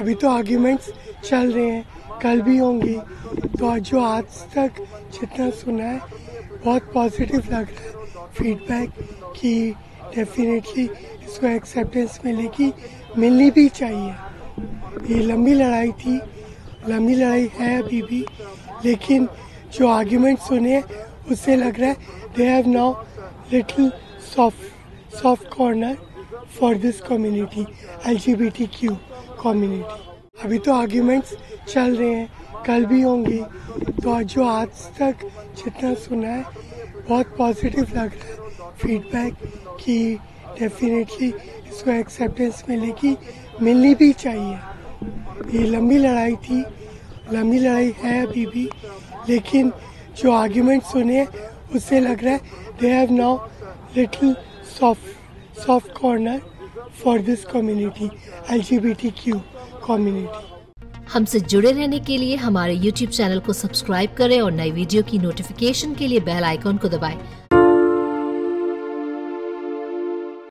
अभी तो आर्ग्यूमेंट्स चल रहे हैं। कल भी होंगे। तो जो आज तक जितना सुना है, बहुत पॉजिटिव लग रहा है फीडबैक कि डेफिनेटली इसको एक्सेप्टेंस मिलेगी मिलनी भी चाहिए। ये लंबी लड़ाई थी। लंबी लड़ाई है अभी भी। लेकिन जो आर्ग्यूमेंट सुने हैं उससे लग रहा है they have now little soft soft corner for this community L G B T Q community अभी तो आर्ग्यूमेंट्स चल रहे हैं। कल भी होंगे। तो जो आज तक जितना सुना है, बहुत पॉजिटिव लग रहा है। फीडबैक कि डेफिनेटली इसको एक्सेप्टेंस मिलेगी मिलनी भी चाहिए। ये लंबी लड़ाई थी। लंबी लड़ाई है अभी भी। लेकिन जो आर्ग्यूमेंट सुने, उससे लग रहा है they have now little soft soft corner for this community L community हमसे जुड़े रहने के लिए हमारे YouTube चैनल को सब्सक्राइब करें और नई वीडियो की नोटिफिकेशन के लिए बेल आइकॉन को दबाएँ।